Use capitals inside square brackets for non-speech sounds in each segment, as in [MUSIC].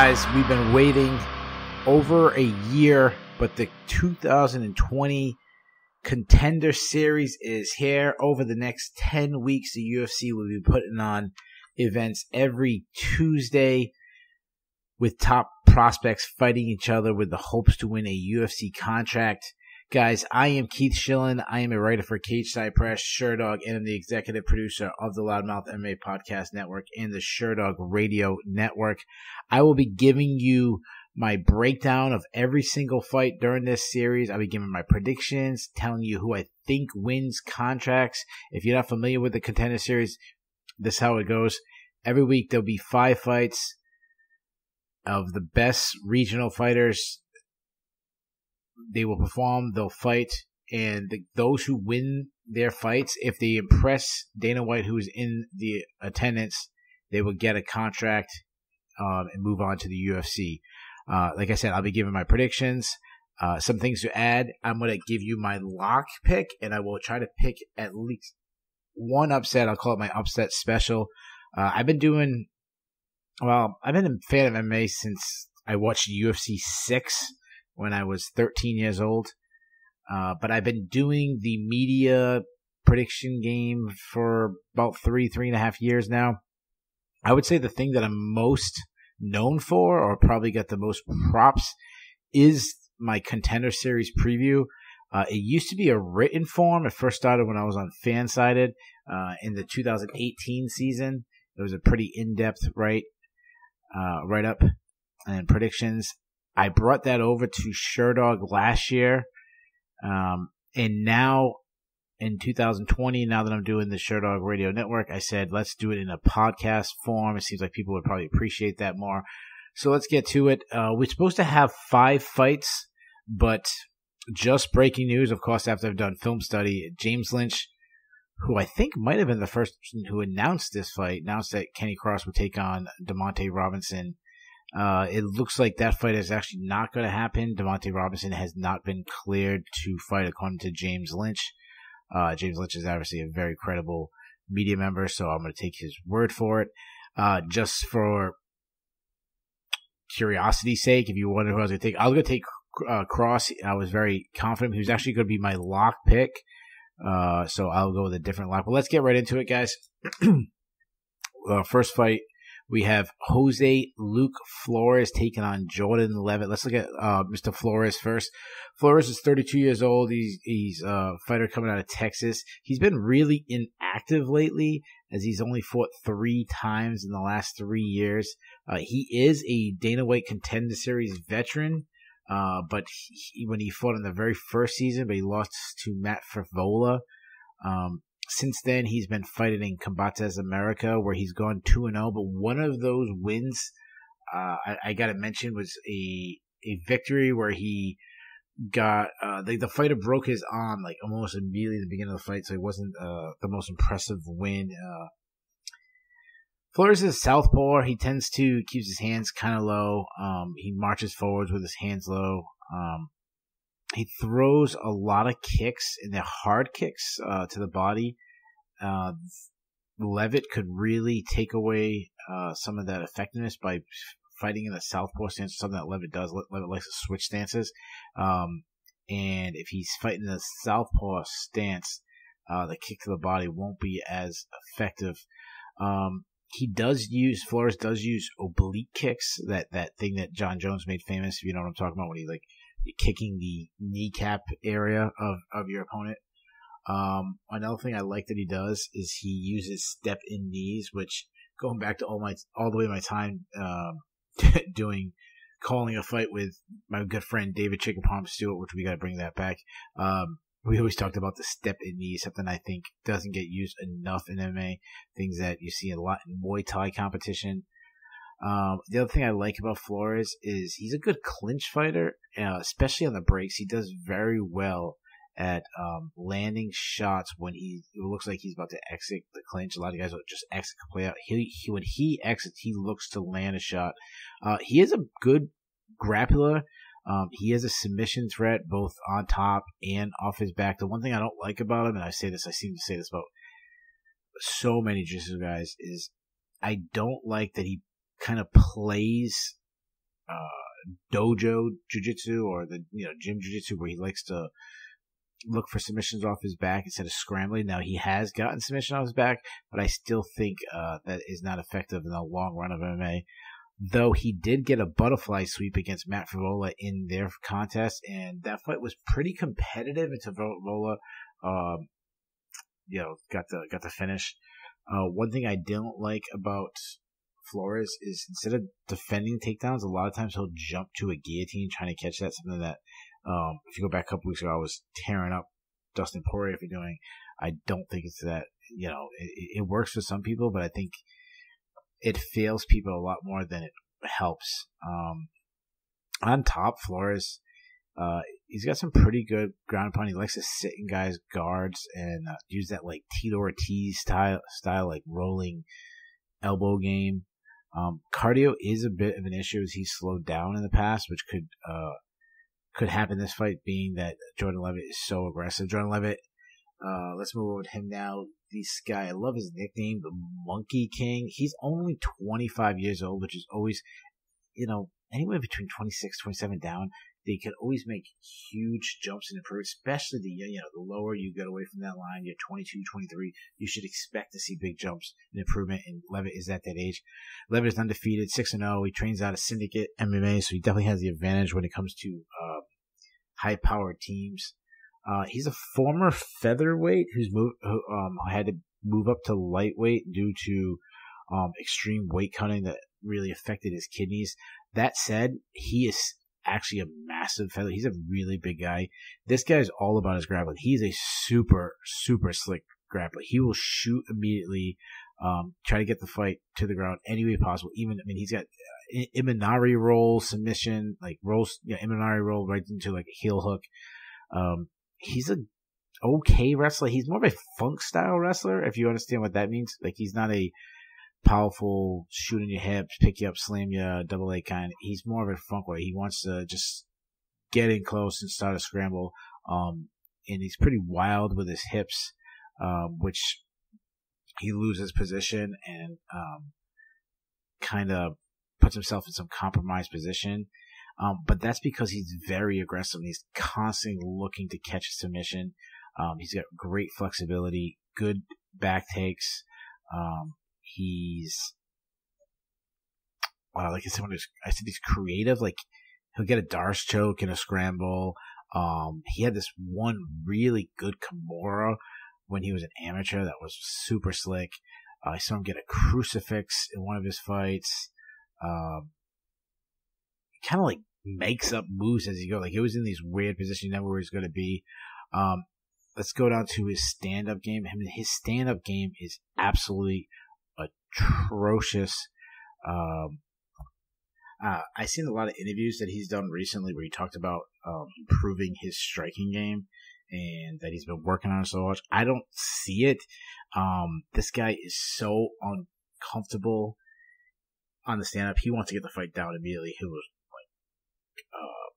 guys, we've been waiting over a year, but the 2020 Contender Series is here. Over the next 10 weeks, the UFC will be putting on events every Tuesday with top prospects fighting each other with the hopes to win a UFC contract. Guys, I am Keith Shillan. I am a writer for Cageside Press, Sherdog, and I'm the executive producer of the Loudmouth MMA Podcast Network and the Sherdog Radio Network. I will be giving you my breakdown of every single fight during this series. I'll be giving my predictions, telling you who I think wins contracts. If you're not familiar with the Contender Series, this is how it goes. Every week there'll be five fights of the best regional fighters they will perform, they'll fight, and the, those who win their fights, if they impress Dana White, who's in the attendance, they will get a contract um, and move on to the UFC. Uh, like I said, I'll be giving my predictions. Uh, some things to add. I'm going to give you my lock pick, and I will try to pick at least one upset. I'll call it my upset special. Uh, I've been doing, well, I've been a fan of MMA since I watched UFC 6 when I was 13 years old. Uh, but I've been doing the media prediction game for about three, three and a half years now. I would say the thing that I'm most known for, or probably got the most props, is my contender series preview. Uh, it used to be a written form. It first started when I was on Fansided uh, in the 2018 season. It was a pretty in-depth write uh, write up and predictions. I brought that over to Sherdog last year. Um, and now in 2020, now that I'm doing the Sherdog Radio Network, I said, let's do it in a podcast form. It seems like people would probably appreciate that more. So let's get to it. Uh, we're supposed to have five fights, but just breaking news, of course, after I've done film study, James Lynch, who I think might have been the first person who announced this fight, announced that Kenny Cross would take on Demonte Robinson uh, it looks like that fight is actually not going to happen. Demonte Robinson has not been cleared to fight according to James Lynch. Uh, James Lynch is obviously a very credible media member, so I'm going to take his word for it. Uh, just for curiosity's sake, if you wonder who I was going to take, I was going to take uh, Cross. I was very confident he was actually going to be my lock pick. Uh, so I'll go with a different lock. But let's get right into it, guys. [CLEARS THROAT] uh, first fight we have Jose Luke Flores taking on Jordan Leavitt. Let's look at uh, Mr. Flores first. Flores is 32 years old. He's he's a fighter coming out of Texas. He's been really inactive lately, as he's only fought three times in the last three years. Uh, he is a Dana White Contender Series veteran. Uh, but he, when he fought in the very first season, but he lost to Matt Frevola. Um, since then, he's been fighting in Combates America, where he's gone two and zero. Oh, but one of those wins, uh, I, I got to mention, was a a victory where he got uh, the, the fighter broke his arm like almost immediately at the beginning of the fight, so it wasn't uh, the most impressive win. Uh, Flores is southpaw. He tends to keeps his hands kind of low. Um, he marches forwards with his hands low. Um, he throws a lot of kicks and they're hard kicks uh, to the body. Uh, Leavitt could really take away uh, some of that effectiveness by fighting in the southpaw stance, something that Leavitt does. Leavitt likes to switch stances. Um, and if he's fighting in the southpaw stance, uh, the kick to the body won't be as effective. Um, he does use Flores does use oblique kicks, that that thing that John Jones made famous. If you know what I'm talking about, when he like kicking the kneecap area of, of your opponent. Um, another thing I like that he does is he uses step in knees, which going back to all my all the way my time um, [LAUGHS] doing calling a fight with my good friend David Chicken Palm Stewart, which we got to bring that back. Um, we always talked about the step in knee, something I think doesn't get used enough in MMA. Things that you see a lot in Muay Thai competition. Um, the other thing I like about Flores is he's a good clinch fighter, uh, especially on the breaks. He does very well at um, landing shots when he looks like he's about to exit the clinch. A lot of guys will just exit play out. He, he when he exits, he looks to land a shot. Uh, he is a good grappler. Um, he is a submission threat both on top and off his back. The one thing I don't like about him, and I say this, I seem to say this about so many jiu-jitsu guys, is I don't like that he kind of plays uh, dojo jujitsu or the you know gym jujitsu where he likes to look for submissions off his back instead of scrambling. Now he has gotten submission off his back, but I still think uh, that is not effective in the long run of MMA. Though he did get a butterfly sweep against Matt Frevola in their contest, and that fight was pretty competitive until Frevola, um, you know, got the got the finish. Uh, one thing I don't like about Flores is instead of defending takedowns, a lot of times he'll jump to a guillotine trying to catch that. Something that, um, if you go back a couple weeks ago, I was tearing up Dustin Poirier for doing. I don't think it's that, you know, it, it works for some people, but I think it fails people a lot more than it helps. Um, on top, Flores, uh, he's got some pretty good ground pound. He likes to sit in guys' guards and uh, use that like Tito Ortiz style, style like rolling elbow game. Um, cardio is a bit of an issue as he's slowed down in the past, which could uh, could happen this fight, being that Jordan Leavitt is so aggressive. Jordan Leavitt, uh, let's move over to him now. This guy, I love his nickname, the Monkey King. He's only 25 years old, which is always, you know, anywhere between 26, 27 down they can always make huge jumps and improve, especially the you know the lower you get away from that line, you're 22, 23, you should expect to see big jumps and improvement. And Leavitt is at that age. Leavitt is undefeated, six and zero. He trains out of Syndicate MMA, so he definitely has the advantage when it comes to uh, high powered teams. Uh, he's a former featherweight who's moved, who um, had to move up to lightweight due to um, extreme weight cutting that really affected his kidneys. That said, he is actually a massive feather. He's a really big guy. This guy is all about his grappling. He's a super, super slick grappler. He will shoot immediately, um, try to get the fight to the ground any way possible. Even, I mean, he's got uh, Imanari roll, submission, like rolls, yeah, Imanari roll right into like a heel hook. Um, he's a okay wrestler. He's more of a funk style wrestler, if you understand what that means. Like he's not a, powerful, shooting your hips, pick you up, slam you, double A kind. He's more of a funk way. He wants to just get in close and start a scramble. Um, and he's pretty wild with his hips, um, which he loses position and um, kind of puts himself in some compromised position. Um, but that's because he's very aggressive. And he's constantly looking to catch a submission. Um, he's got great flexibility, good back takes. Um, he's uh, like I said, when I said he's creative. Like he'll get a D'Arce choke and a scramble. Um, he had this one really good Kimura when he was an amateur that was super slick. Uh, I saw him get a crucifix in one of his fights. Um, kind of like makes up moves as he goes. Like he was in these weird positions, you never where he's going to be. Um, let's go down to his stand up game. I mean, his stand up game is absolutely atrocious. Um, uh, I've seen a lot of interviews that he's done recently where he talked about um, improving his striking game and that he's been working on it so much. I don't see it. Um, this guy is so uncomfortable on the stand up. He wants to get the fight down immediately. He was like, uh,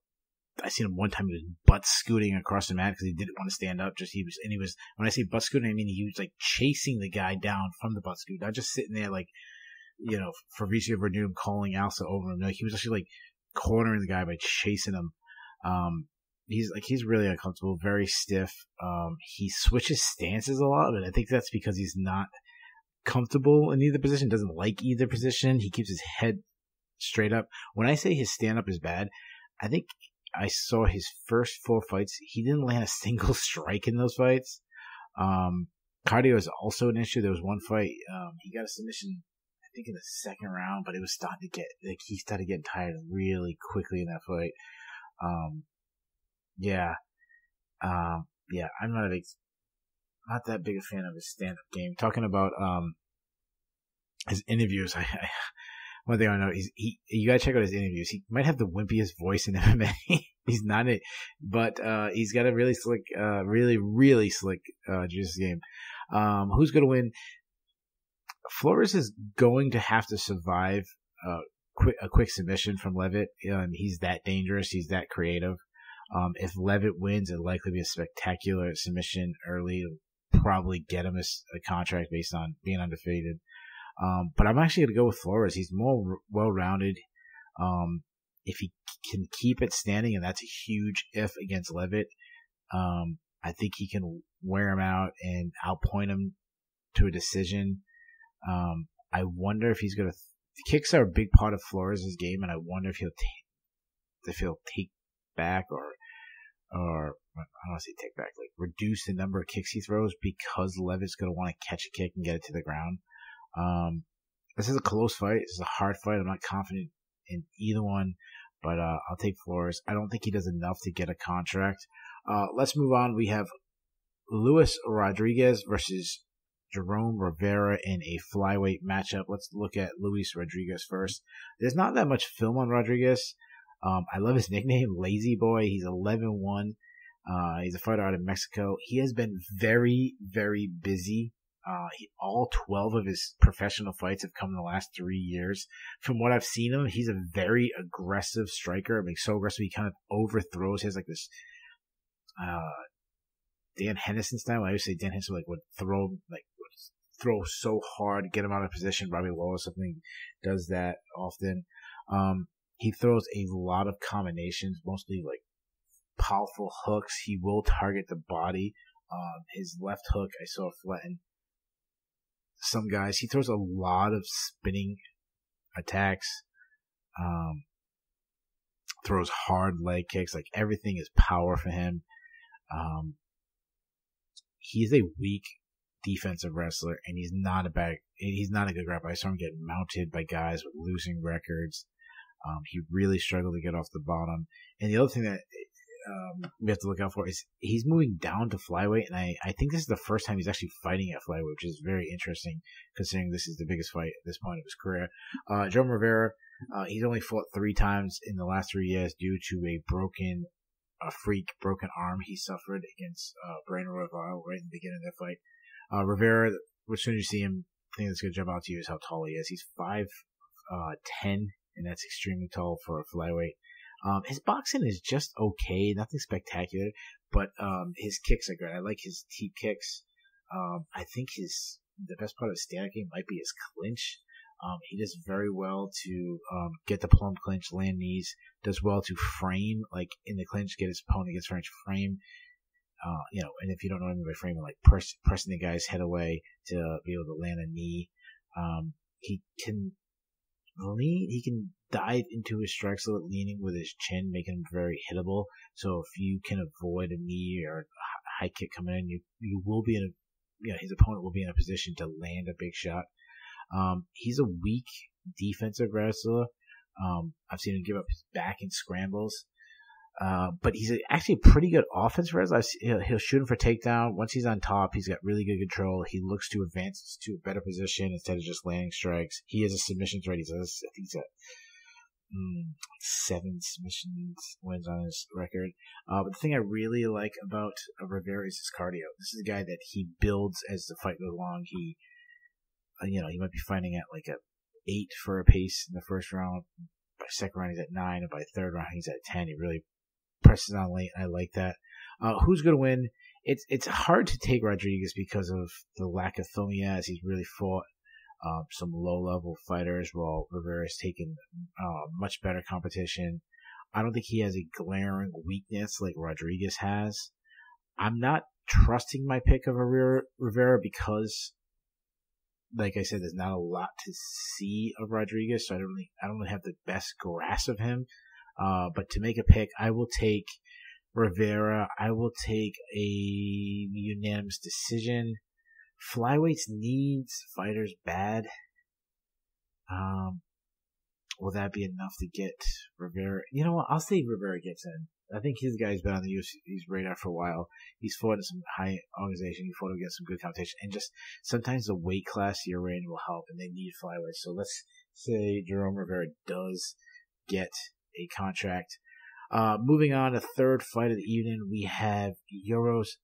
I seen him one time. He was butt scooting across the mat because he didn't want to stand up. Just he was, and he was. When I say butt scooting, I mean he was like chasing the guy down from the butt scoot, not just sitting there like, you know, Fabricio Werdum calling Alsa over him. No, he was actually like cornering the guy by chasing him. Um, he's like he's really uncomfortable, very stiff. Um, he switches stances a lot, but I think that's because he's not comfortable in either position. Doesn't like either position. He keeps his head straight up. When I say his stand up is bad, I think I saw his first four fights. He didn't land a [LAUGHS] single strike in those fights. Um, cardio is also an issue. There was one fight, um, he got a submission, I think in the second round, but it was starting to get, like, he started getting tired really quickly in that fight. Um, yeah. Um, yeah, I'm not a big, not that big a fan of his stand up game. Talking about, um, his interviews, [LAUGHS] I, I one thing I know is he you gotta check out his interviews. He might have the wimpiest voice in [LAUGHS] MMA. he's not it, but uh, he's got a really slick, uh, really really slick uh, Jesus game. Um, who's gonna win? Flores is going to have to survive uh, quick, a quick submission from Leavitt. Um, he's that dangerous. He's that creative. Um, if Leavitt wins, it'll likely be a spectacular submission early. Probably get him a, a contract based on being undefeated. Um, but I'm actually going to go with Flores. He's more well rounded. Um, if he can keep it standing, and that's a huge if against Leavitt, um, I think he can wear him out and outpoint him to a decision. Um, I wonder if he's gonna. Kicks are a big part of Flores' game, and I wonder if he'll t- if he'll take back or or I don't want to say take back, like reduce the number of kicks he throws because Leavitt's gonna want to catch a kick and get it to the ground. Um, this is a close fight. This is a hard fight. I'm not confident in either one, but uh, I'll take Flores. I don't think he does enough to get a contract. Uh, let's move on. We have Luis Rodriguez versus Jerome Rivera in a flyweight matchup. Let's look at Luis Rodriguez first. There's not that much film on Rodriguez. Um, I love his [LAUGHS] nickname, Lazy Boy. He's 11 1. Uh, he's a fighter out of Mexico. He has been very, very busy. Uh, he, all 12 of his professional fights have come in the last three years. From what I've seen him, he's a very aggressive striker. I mean, so aggressive, he kind of overthrows. He has like this, uh, Dan Henderson style. I always say Dan Henderson like would throw, like, would throw so hard, get him out of position. Robbie Lawler something does that often. Um, he throws a lot of combinations, mostly like powerful hooks. He will target the body. Um, his left hook, I saw flatten some guys. He throws a lot of spinning attacks. Um, throws hard leg kicks. Like everything is power for him. Um, he's a weak defensive wrestler, and he's not a bad. He's not a good grappler. I saw him get mounted by guys with losing records. Um, he really struggled to get off the bottom. And the other thing that um, we have to look out for is he's moving down to flyweight, and I, I think this is the first time he's actually fighting at flyweight, which is very interesting considering this is the biggest fight at this point of his career. Uh, Joe Rivera, uh, he's only fought three times in the last three years due to a broken, a freak broken arm he suffered against uh, Brandon Royval right in the beginning of that fight. Uh, Rivera, as soon as you see him, the thing that's going to jump out to you is how tall he is. He's five uh, ten, and that's extremely tall for a flyweight. Um, his boxing is just okay, nothing spectacular, but um, his kicks are good. I like his teep kicks. Um, I think his the best part of his stand game might be his clinch. Um, he does very well to um, get the plum clinch, land knees. Does well to frame, like in the clinch, get his opponent against French frame. Uh, you know, and if you don't know anything by framing, like press, pressing the guy's head away to be able to land a knee. Um, he can lean, he can dive into his strikes a leaning with his chin, making him very hittable. So if you can avoid a knee or a high kick coming in, you, you will be in a, you know, his opponent will be in a position to land a big shot. Um, he's a weak defensive wrestler. Um, I've seen him give up his back in scrambles. Uh, but he's actually a pretty good offensive wrestler. He'll, he'll shoot him for takedown. Once he's on top, he's got really good control. He looks to advance to a better position instead of just landing strikes. He has a submission threat. He's, I think he's got mm, seven submissions wins on his record. Uh, but the thing I really like about Rivera is his cardio. This is a guy that he builds as the fight goes along. He, uh, you know, he might be fighting at like a eight for a pace in the first round. By second round, he's at nine, and by third round, he's at ten. He really presses on late. I like that. Uh, who's going to win? It's it's hard to take Rodriguez because of the lack of he has. He's really fought um, some low level fighters while Rivera's taken uh, much better competition. I don't think he has a glaring weakness like Rodriguez has. I'm not trusting my pick of Rivera, Rivera because, like I said, there's not a lot to see of Rodriguez, so I don't really, I don't really have the best grasp of him. Uh, but to make a pick, I will take Rivera. I will take a unanimous decision. Flyweights needs fighters bad. Um, will that be enough to get Rivera? You know what? I'll say Rivera gets in. I think his guy's been on the UFC's radar for a while. He's fought in some high organization. He fought against some good competition, and just sometimes the weight class you're in will help, and they need flyweights. So let's say Jerome Rivera does get a contract. Uh, moving on, a third fight of the evening, we have Uros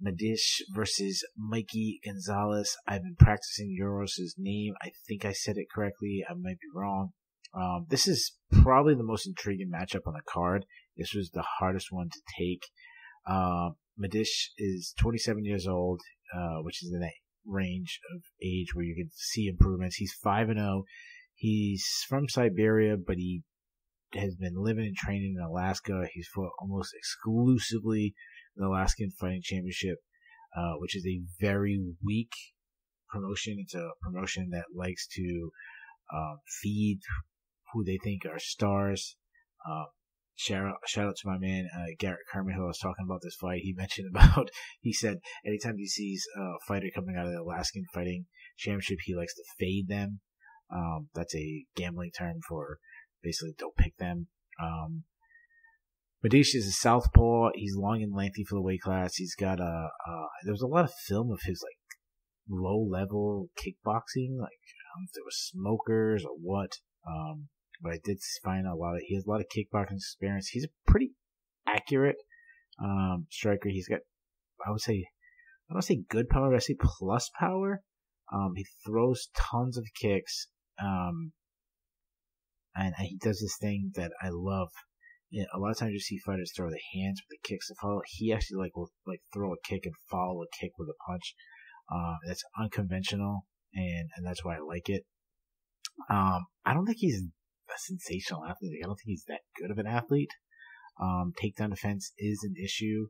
Medic versus Mikey Gonzalez. I've been practicing Uros' name. I think I said it correctly. I might be wrong. Um, this is probably the most intriguing matchup on the card. This was the hardest one to take. Uh, Medic is 27 years old, uh, which is in that range of age where you can see improvements. He's 5 and 0. He's from Siberia, but he has been living and training in Alaska. He's fought almost exclusively in the Alaskan Fighting Championship, uh, which is a very weak promotion. It's a promotion that likes to um, feed who they think are stars. Um, shout out, shout out to my man uh, Garrett Kerman who I was talking about this fight. He [LAUGHS] mentioned about he said anytime he sees a fighter coming out of the Alaskan Fighting Championship, he likes to fade them. Um, that's a gambling term for basically don't pick them. Um, is a southpaw. He's long and lengthy for the weight class. He's got a. Uh, there was a lot of film of his like low level kickboxing. Like I don't know if there was smokers or what. Um, but I did find a lot of he has a lot of kickboxing experience. He's a pretty accurate um, striker. He's got I would say I don't say good power, but I say plus power. Um, he throws tons of kicks. Um, and, he does this thing that I love. You know, a lot of times you see fighters throw the hands with the kicks to follow. He actually like will like throw a kick and follow a kick with a punch. Uh, that's unconventional, and and that's why I like it. Um, I don't think he's a sensational athlete. I don't think he's that good of an athlete. Um, takedown defense is an issue.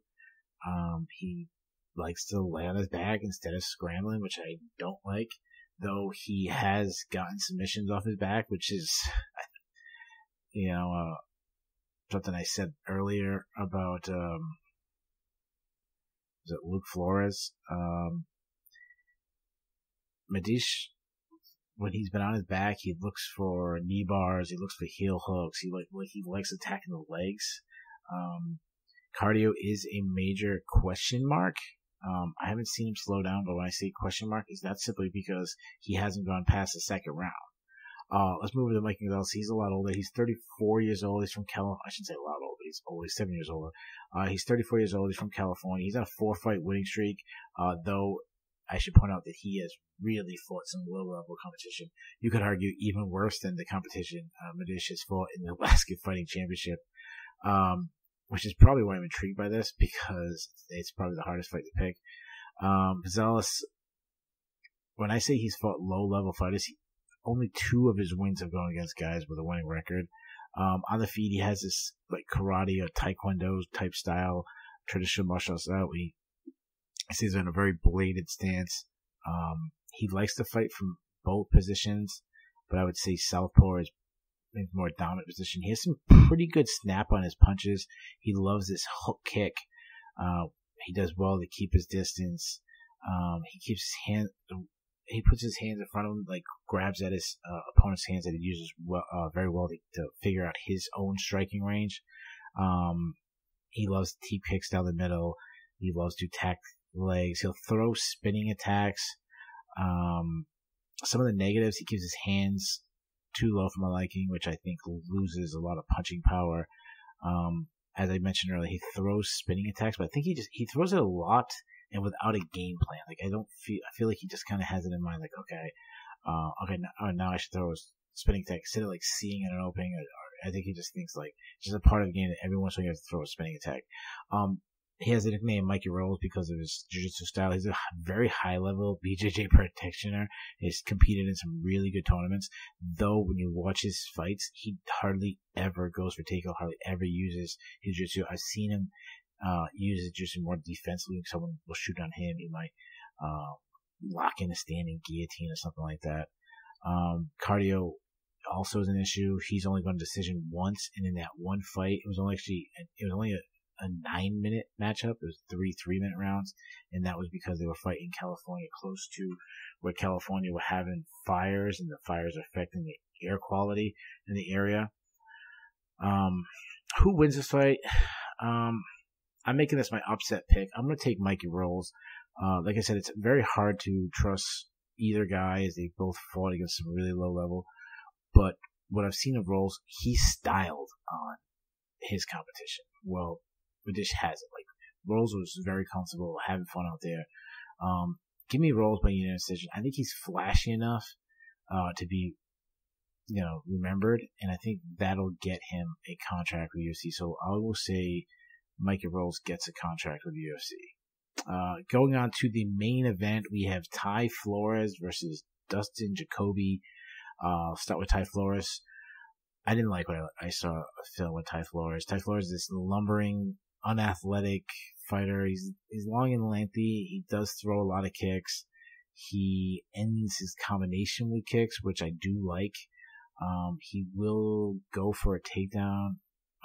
Um, he likes to lay on his back instead of scrambling, which I don't like. Though he has gotten submissions off his back, which is, you know, uh, something I said earlier about um, was it Luke Flores? Um, Medic when he's been on his back, he looks for knee bars, he looks for heel hooks, he like, like he likes attacking the legs. Um, cardio is a major question mark. Um, I haven't seen him slow down, but when I say question mark, is that simply because he hasn't gone past the second round. Uh, let's move to Mike Gonzalez. He's a lot older. He's 34 years old. He's from California. I shouldn't say a lot older. He's. He's seven years older. Uh, he's 34 years old. He's from California. He's on a four fight winning streak. Uh, though I should point out that he has really fought some low level competition. You could argue even worse than the competition uh, Medic has fought in the [LAUGHS] Alaskan Fighting Championship, um, which is probably why I'm intrigued by this because it's probably the hardest fight to pick. Um, when I say he's fought low level fighters, he, only two of his wins have gone against guys with a winning record. Um, on the feet, he has this like karate or taekwondo type style, traditional martial arts style. He he's in a very bladed stance. Um, he likes to fight from both positions, but I would say southpaw is in more dominant position. He has some pretty good snap on his punches. He loves this hook kick. Uh, he does well to keep his distance. Um, he keeps his hand. He puts his hands in front of him, like grabs at his uh, opponent's hands that he uses well, uh, very well to, to, figure out his own striking range. Um, he loves T kicks down the middle. He loves to attack legs. He'll throw spinning attacks. Um, some of the negatives, he keeps his hands too low for my liking, which I think loses a lot of punching power. Um, as I mentioned earlier, he throws spinning attacks, but I think he just he throws it a lot and without a game plan. Like I don't feel I feel like he just kind of has it in mind, like okay, uh, okay, now, oh, now I should throw a spinning attack instead of like seeing an opening. Or, or I think he just thinks like just a part of the game that every once in a while to throw a spinning attack. Um, he has a nickname Mikey Rolls because of his jiu-jitsu style. He's a very high level BJJ practitioner. He's competed in some really good tournaments. Though when you watch his fights, he hardly ever goes for takeout, hardly ever uses his jiu-jitsu. I've seen him uh, use it just more defensively. Someone will shoot on him. He might uh, lock in a standing guillotine or something like that. Um, cardio also is an issue. He's only gone decision once, and in that one fight, it was only actually it was only a a nine minute matchup. It was three three minute rounds, and that was because they were fighting California close to where California were having fires, and the fires affecting the air quality in the area. Um, who wins this fight? [SIGHS] Um, I'm making this my upset pick. I'm going to take Mikey Rolls. Uh, like I said, it's very hard to trust either guy as they both fought against some really low level. But what I've seen of Rolls, he's styled on his competition. Well, but just has it. Like Rolls was very comfortable, having fun out there. Um, give me Rolls by unanimous decision. I think he's flashy enough uh, to be, you know, remembered, and I think that'll get him a contract with UFC. So I will say, Mikey Rolls gets a contract with UFC. Uh, going on to the main event, we have Ty Flores versus Dustin Jacoby. Uh, start with Ty Flores. I didn't like what I, I saw film with Ty Flores. Ty Flores is this lumbering, unathletic fighter. He's he's long and lengthy. He does throw a lot of kicks. He ends his combination with kicks, which I do like. Um, he will go for a takedown.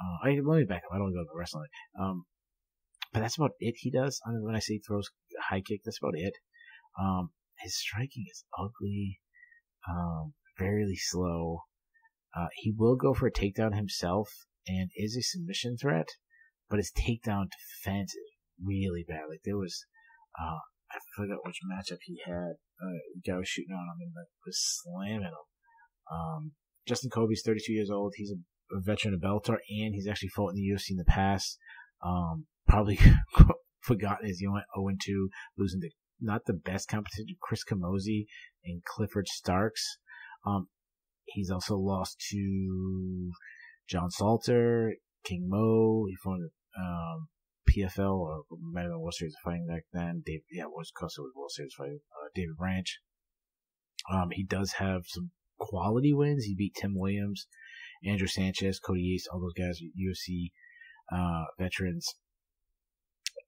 Uh, I, let me back up. I don't go to wrestling. Um, but that's about it he does. I mean, when I say throws high kick, that's about it. Um, his striking is ugly, um, fairly slow. Uh, he will go for a takedown himself and is a submission threat, but his takedown defense is really bad. Like there was, uh, I forgot which matchup he had. Uh, the guy was shooting on him and like, was slamming him. Um, Dustin Jacoby's 32 years old. He's a, a, veteran of Bellator and he's actually fought in the UFC in the past. Um, probably [LAUGHS] forgotten as he went 0 2, losing to not the best competition, Chris Camozzi and Clifford Starks. Um, he's also lost to John Salter, King Mo. He fought um, PFL or might have been World Series fighting back then. Dave, yeah, was because was World Series fighting. Uh, David Branch. Um, he does have some quality wins. He beat Tim Williams, Andrew Sanchez, Cody Yates, all those guys, UFC uh, veterans.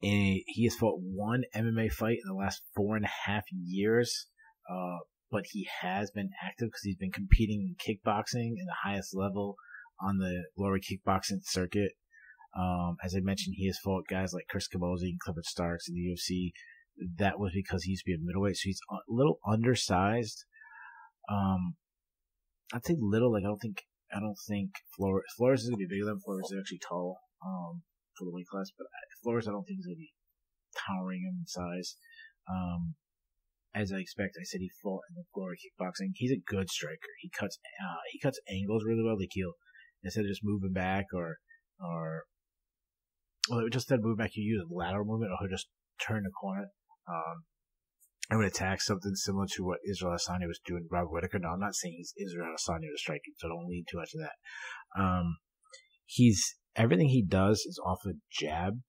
And he has fought one MMA fight in the last four and a half years. Uh, but he has been active because he's been competing in kickboxing in the highest level on the glory kickboxing circuit. Um, as I mentioned, he has fought guys like Chris Camozzi and Clifford Starks in the UFC. That was because he used to be a middleweight, so he's a little undersized. Um, I'd say little. Like I don't think I don't think Flores Flores is gonna be bigger than Flores is actually tall um, for the weight class, but Flores I don't think is gonna be towering in size. Um, as I expect, I said he fought in the glory kickboxing. He's a good striker. He cuts uh, he cuts angles really well. Like he'll instead of just moving back or or well, just instead of moving back, you use a lateral movement, or he'll just turn the corner. Um, and would attack something similar to what Israel Adesanya was doing Rob Whittaker. Now, I'm not saying he's Israel Adesanya to striking, so don't lean too much of that. Um, he's everything he does is off a jab.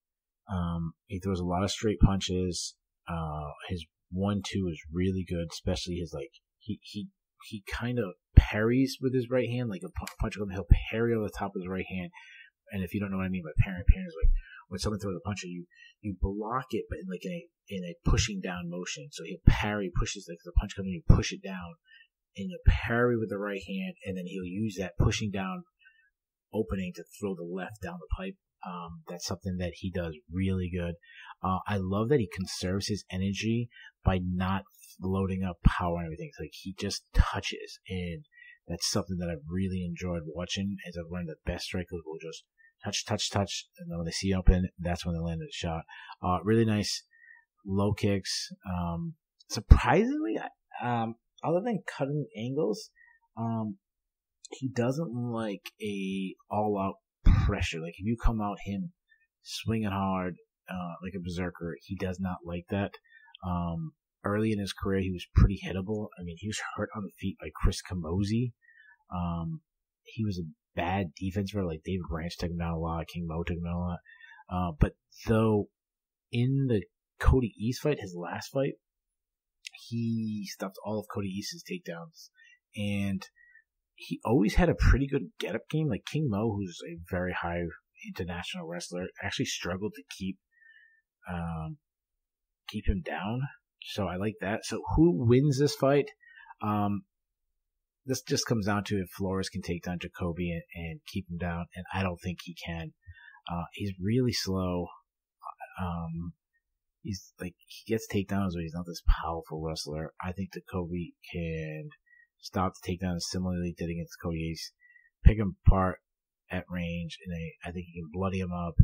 Um, he throws a lot of straight punches. Uh, his one two is really good, especially his like he he he kind of parries with his right hand, like a punch he'll parry over the top of his right hand. And if you don't know what I mean by parry, parry is like when someone throws a punch at you, you block it, but in like a in a pushing down motion. So he'll parry, pushes like the punch comes in, you push it down, and you parry with the right hand, and then he'll use that pushing down opening to throw the left down the pipe. Um, that's something that he does really good. Uh, I love that he conserves his energy by not loading up power and everything. It's like he just touches, and that's something that I've really enjoyed watching. As I've learned, the best strikers will just touch, touch, touch, and then when they see open, that's when they land the shot. Uh, really nice low kicks. Um, surprisingly, um, other than cutting angles, um, he doesn't like a all out pressure. Like if you come out him swinging hard, uh, like a berserker, he does not like that. Um, early in his career, he was pretty hittable. I mean, he was hurt on the feet by Chris Camozzi. Um, he was a bad defense for like David Branch took him down a lot, King Mo took him down a lot. Uh, but though in the Cody East fight, his last fight, he stopped all of Cody East's takedowns, and he always had a pretty good get up game. Like King Mo, who's a very high international wrestler, actually struggled to keep um, keep him down. So I like that. So who wins this fight? Um, this just comes down to if Flores can take down Jacoby and, and keep him down, and I don't think he can. Uh, he's really slow. Um, he's like he gets takedowns, but he's not this powerful wrestler. I think Jacoby can stop the takedown similarly did against Cody Yates, pick him apart at range, and I, I think he can bloody him up,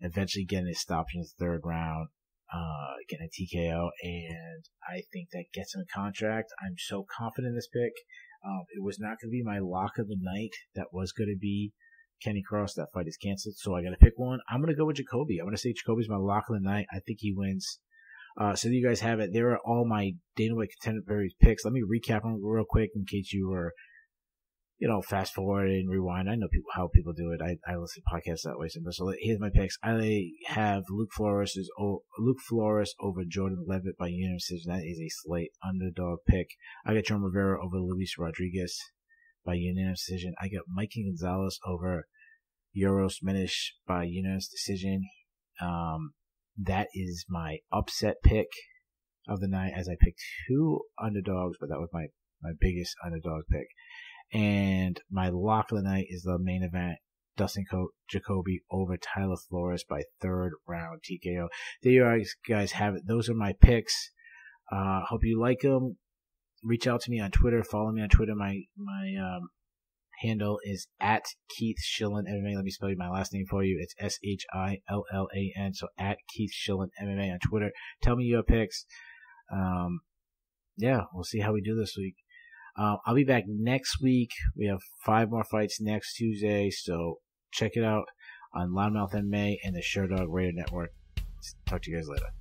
eventually getting his stop in the third round, uh, getting a TKO, and I think that gets him a contract. I'm so confident in this pick. Um, it was not going to be my lock of the night. That was going to be Kenny Cross. That fight is canceled, so I got to pick one. I'm going to go with Jacoby. I'm going to say Jacoby's my lock of the night. I think he wins. Uh, so you guys have it. There are all my Dana White Contender picks. Let me recap them real quick in case you were you know, fast forward and rewind. I know people how people do it. I, I listen to podcasts that way. So here's my picks. I have Luke Flores is Luke Flores over Jordan Leavitt by unanimous decision. That is a slate underdog pick. I got John Rivera over Luis Rodriguez by unanimous decision. I got Mikey Gonzalez over Uros Medic by unanimous decision. Um, that is my upset pick of the night as I picked two underdogs, but that was my, my biggest underdog pick. And my lock of the night is the main event. Dustin Jacoby over Tyler Flores by third round TKO. There you guys have it. Those are my picks. Uh, hope you like them. Reach out to me on Twitter. Follow me on Twitter. My my um, handle is at Keith Shillan MMA. Let me spell you my last name for you. It's S H I L L A N. So at Keith Shillan MMA on Twitter. Tell me your picks. Um, yeah, we'll see how we do this week. Uh, I'll be back next week. We have five more fights next Tuesday, so check it out on Loudmouth MMA and the Sherdog Radio Network. Talk to you guys later.